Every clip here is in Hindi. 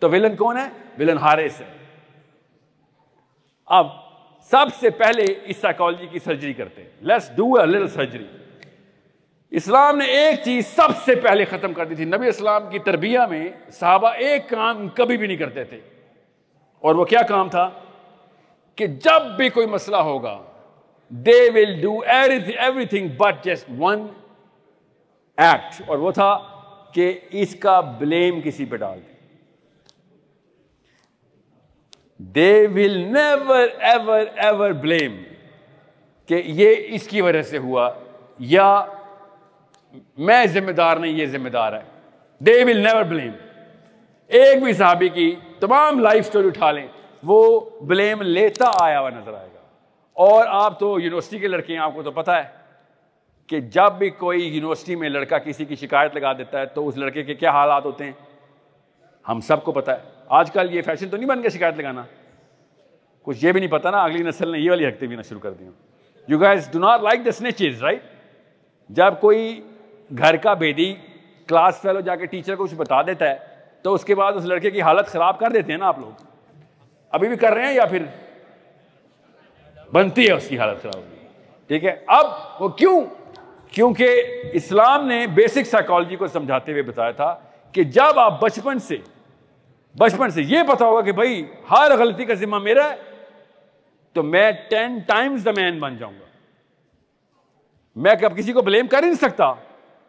तो विलन कौन है? विलन हारिस है। अब सबसे पहले इस साइकोलॉजी की सर्जरी करते हैं। Let's do a little surgery Islam ने एक चीज़ सबसे पहले खत्म कर दी थी। नबी इस्लाम की तरबिया में साहबा एक काम कभी भी नहीं करते थे। और वो क्या काम था? कि जब भी कोई मसला होगा they will do every everything but just one act और वो था कि इसका ब्लेम किसी पे डाल दे। They will never ever ever blame कि ये इसकी वजह से हुआ, या मैं जिम्मेदार नहीं, ये जिम्मेदार है। दे विल नेवर ब्लेम एक भी साहबी की तमाम लाइफ स्टोरी उठा लें, वो ब्लेम लेता आया हुआ नज़र आएगा। और आप तो यूनिवर्सिटी के लड़के हैं, आपको तो पता है कि जब भी कोई यूनिवर्सिटी में लड़का किसी की शिकायत लगा देता है तो उस लड़के के क्या हालात होते हैं? हम सबको पता है। आजकल ये फ़ैशन तो नहीं बन गया शिकायत लगाना। कुछ ये भी नहीं पता ना, अगली नस्ल ने ये वाली हकते भी ना शुरू कर दी you guess do not like the snitches right जब कोई घर का बेदी क्लास फेलो जाके टीचर को कुछ बता देता है तो उसके बाद उस लड़के की हालत खराब कर देते हैं ना आप लोग। अभी भी कर रहे हैं या फिर बनती है उसकी हालत खराब? ठीक है, अब वो क्यों? क्योंकि इस्लाम ने बेसिक साइकोलॉजी को समझाते हुए बताया था कि जब आप बचपन से बचपन से ये पता होगा कि भाई हर गलती का जिम्मा मेरा है तो मैं टेन टाइम्स द मैन बन जाऊँगा। मैं कब किसी को ब्लेम कर ही नहीं सकता।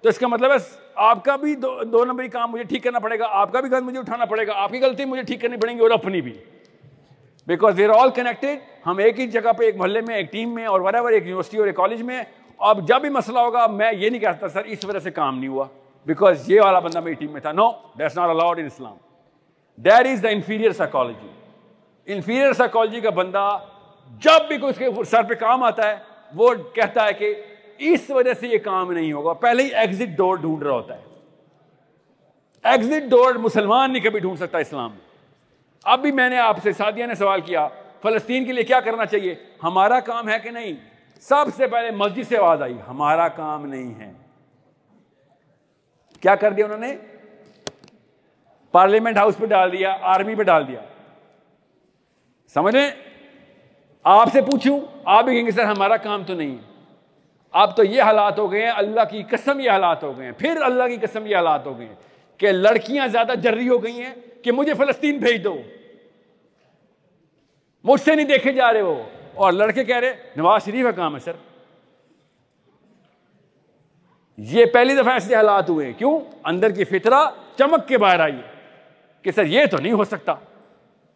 तो इसका मतलब है आपका भी दो, दो नंबरी काम मुझे ठीक करना पड़ेगा आपका भी गलत मुझे उठाना पड़ेगा आपकी गलती मुझे ठीक करनी पड़ेगी और अपनी भी। Because we are all connected हम एक ही जगह पे एक मोहल्ले में एक टीम में और वरावर एक यूनिवर्सिटी और एक कॉलेज में। अब जब भी मसला होगा मैं ये नहीं कहता सर इस वजह से काम नहीं हुआ बिकॉज़ ये वाला बंदा मेरी टीम में था। No that's not allowed in Islam that is the inferior psychology inferior psychology का बंदा जब भी कोई उसके सर पे काम आता है, वो कहता है कि इस वजह से ये काम नहीं होगा। पहले ही एग्जिट डोर ढूंढ रहा होता है। एग्जिट डोर मुसलमान नहीं कभी ढूंढ सकता इस्लाम। में अब भी मैंने आपसे, सादिया ने सवाल किया, फलस्तीन के लिए क्या करना चाहिए? हमारा काम है कि नहीं? सबसे पहले मस्जिद से आवाज़ आई, हमारा काम नहीं है। क्या कर दिया उन्होंने? पार्लियामेंट हाउस पे डाल दिया, आर्मी पे डाल दिया। समझ में आपसे पूछूँ, आप भी कहेंगे, सर, हमारा काम तो नहीं है। अब तो ये हालात हो गए हैं, अल्लाह की कसम ये हालात हो गए हैं। फिर अल्लाह की कसम ये हालात हो गए हैं कि लड़कियाँ ज़्यादा जर्री हो गई हैं कि मुझे फलस्तीन भेज दो। मुझसे नहीं देखे जा रहे हो और लड़के कह रहे, नवाज़ शरीफ का काम है, सर। ये पहली दफ़ा ऐसे हालात हुए क्यों? अंदर की फितरा चमक के बाहर आई कि सर, ये तो नहीं हो सकता।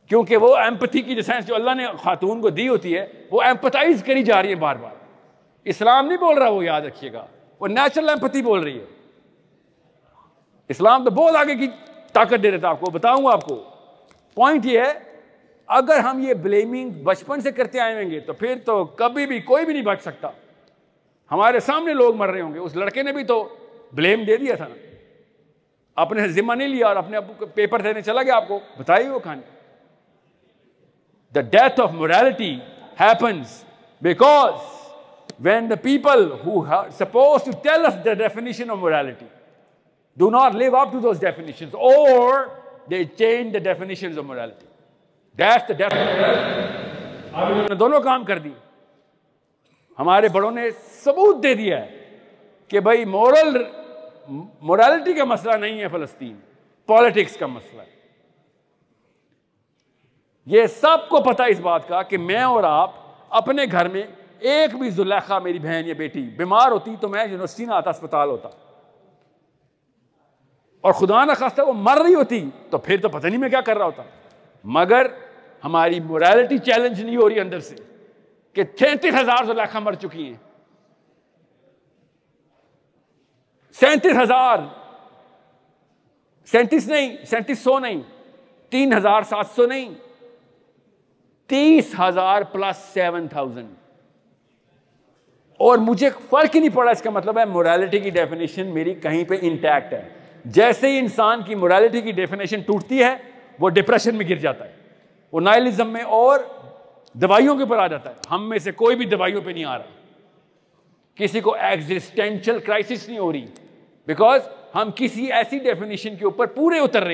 क्योंकि वो एम्पथी की जो सेंस जो अल्लाह ने खातून को दी होती है, वो एम्पथाइज करी जा रही है बार बार इस्लाम नहीं बोल रहा वो, याद रखिएगा। वो नेचुरल एम्पथी बोल रही है। इस्लाम तो बहुत आगे की ताकत दे देता आपको, बताऊँगा आपको। पॉइंट ये है, अगर हम ये ब्लेमिंग बचपन से करते आएँगे तो फिर तो कभी भी, कोई भी नहीं बच सकता। हमारे सामने लोग मर रहे होंगे, उस लड़के ने भी तो ब्लेम दे दिया था ना। आपने जिम्मा नहीं लिया और अपने पेपर देने चला गया आपको। बताइए वो Khan the death of morality happens because when the people who suppose to tell us the definition of morality do not live up to those definition और they change the definition of morality death death ने दोनों काम कर दिए। हमारे बड़ों ने सबूत दे दिया है कि भाई मॉरल. मोरालिटी का मसला नहीं है फलस्तीन पॉलिटिक्स का मसला है। ये सबको पता इस बात का कि मैं और आप अपने घर में एक भी जुलेखा मेरी बहन या बेटी बीमार होती तो मैं यूनिवर्सिटी में आता, अस्पताल होता। और खुदा न खास्ता वो मर रही होती तो फिर तो पता नहीं मैं क्या कर रहा होता। मगर हमारी मोरालिटी चैलेंज नहीं हो रही अंदर से कि तैंतीस हज़ार जुलेखा मर चुकी हैं। सैंतीस हज़ार। सैंतीस नहीं, सैंतीस सौ नहीं, तीन हज़ार सात सौ नहीं। तीस हज़ार प्लस सेवन थाउज़ेंड और मुझे फ़र्क ही नहीं पड़ा, इसका मतलब है मोरालिटी की डेफिनेशन मेरी कहीं पे इंटैक्ट है। जैसे ही इंसान की मोरालिटी की डेफिनेशन टूटती है, वो डिप्रेशन में गिर जाता है। वो नाइलिज्म में और दवाइयों के ऊपर आ जाता है। हम में से कोई भी दवाइयों पे नहीं आ रहा। किसी को एग्जिस्टेंशियल क्राइसिस नहीं हो रही। बिकॉज़ हम किसी ऐसी डेफिनेशन के ऊपर पूरे उतर रहे